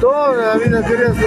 Toda la vida quería su...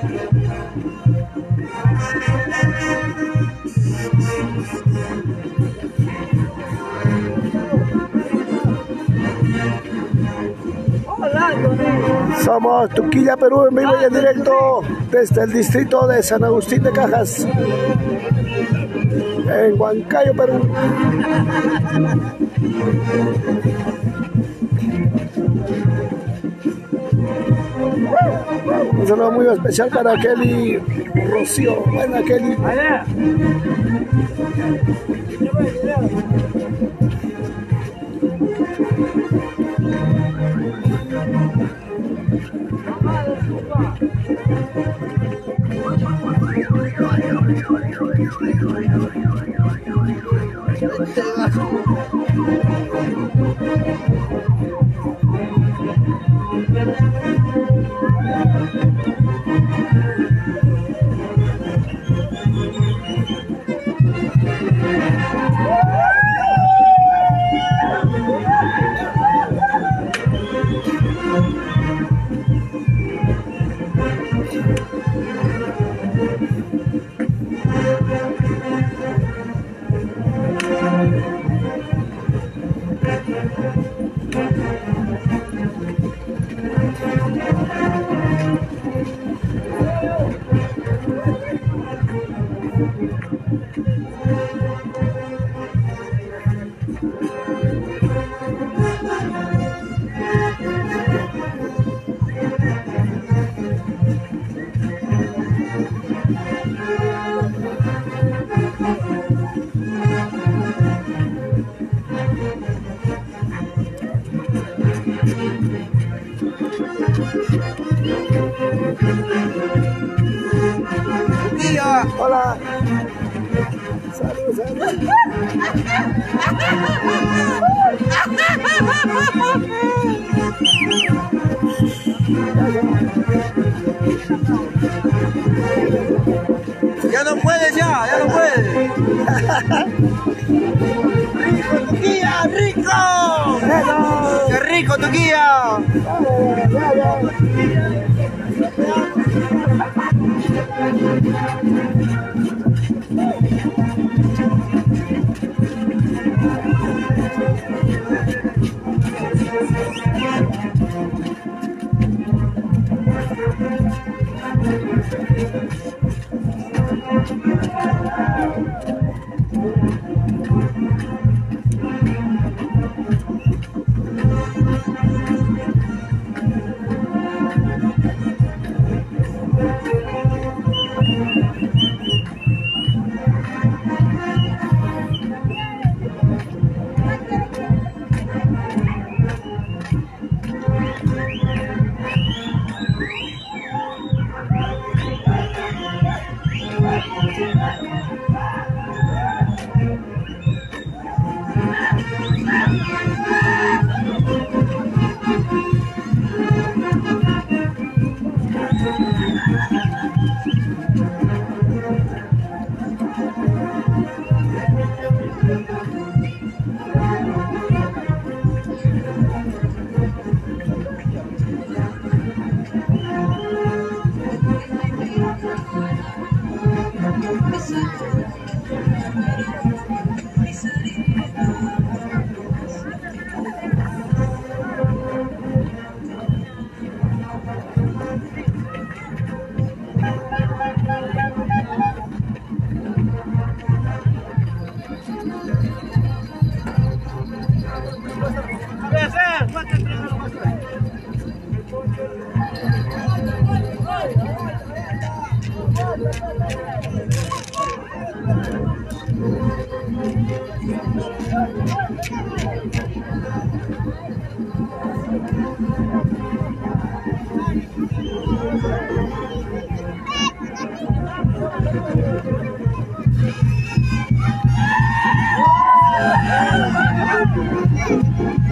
Somos Tuquilla, Perú, en vivo y en directo desde el distrito de San Agustín de Cajas, en Huancayo, Perú. Un saludo muy especial para Kelly Rocío. Buena Kelly. 真的吗 Ya no puedes ya, ya no puedes. ¡Rico tu guía, rico! ¡Qué rico tu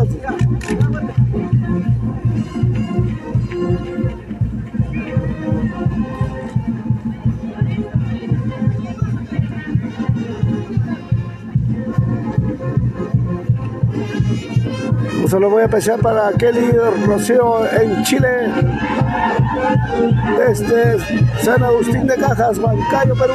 Venimos. Un saludo muy especial para Kelly Rocío en Chile. Desde San Agustín de Cajas, Bancayo, Perú.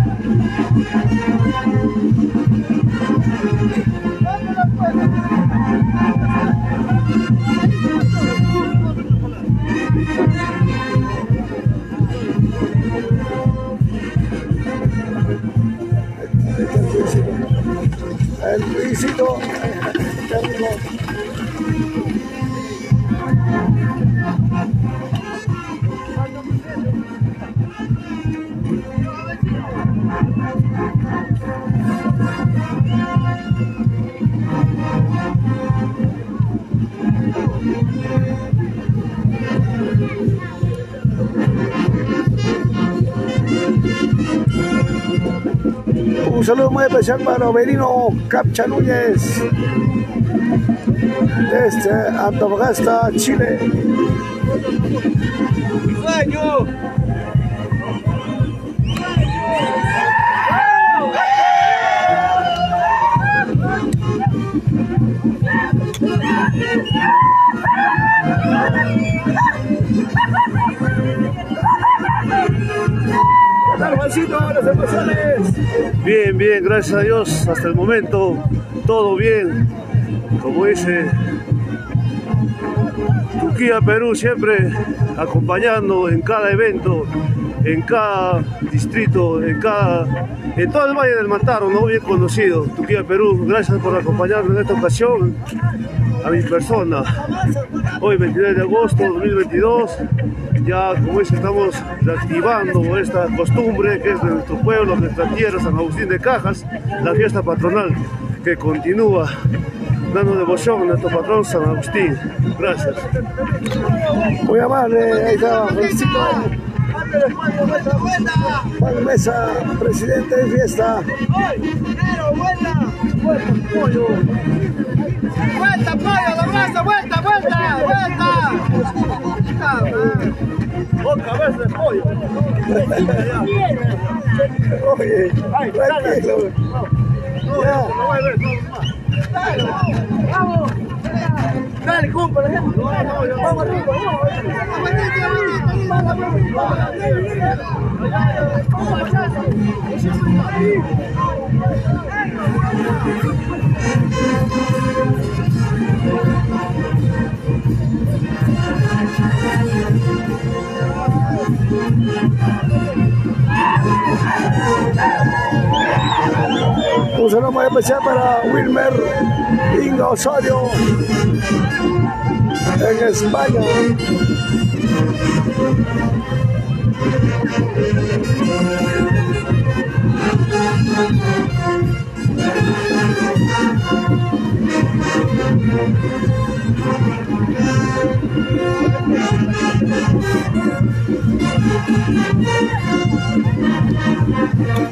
水道 Un saludo muy especial para Oberino Capcha Núñez desde Antofagasta, Chile. ¡Sueño! Bien, bien, gracias a Dios, hasta el momento todo bien. Como dice Turquía, Perú, siempre acompañando en cada evento, en cada distrito, en cada en todo el Valle del Mantaro, ¿no? bien conocido, Turquía, Perú. Gracias por acompañarme en esta ocasión a mi persona. Hoy 29 de agosto de 2022, ya como dice, estamos reactivando esta costumbre que es de nuestro pueblo, de nuestra tierra, San Agustín de Cajas, la fiesta patronal que continúa dando devoción a nuestro patrón San Agustín. Gracias. Muy amable, ahí está Juan Mesa, presidente de fiesta. Vuelta, pollo, la brasa, vuelta, vuelta, vuelta. Otra vez de pollo. Oye, tranquilo. Ya. Dale, vamos. Dale, cúmpale. Vamos arriba, Un saludo muy especial para Wilmer Inga Osorio en España.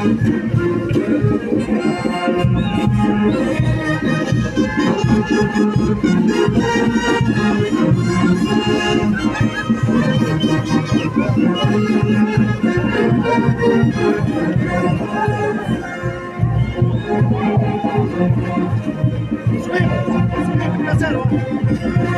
Let's go.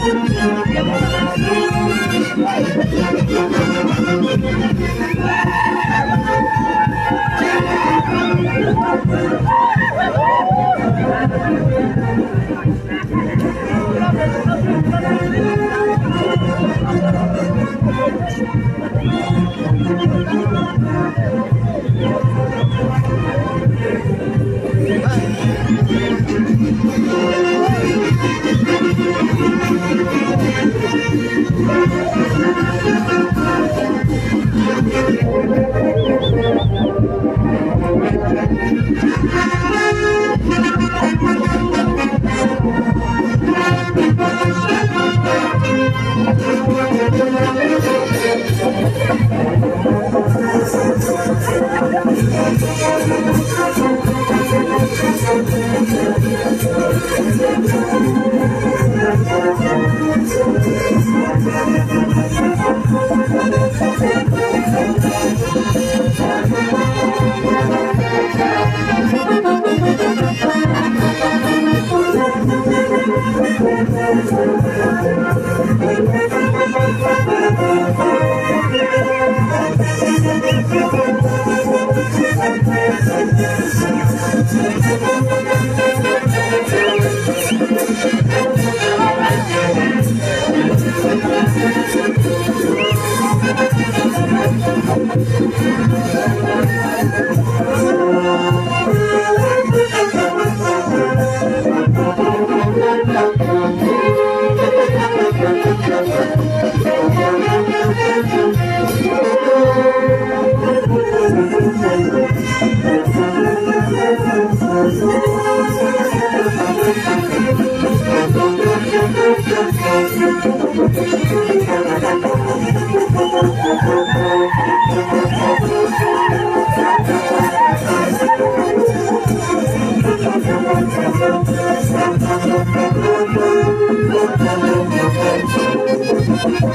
Thank you.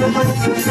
Thank